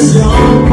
song.